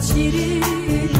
çirin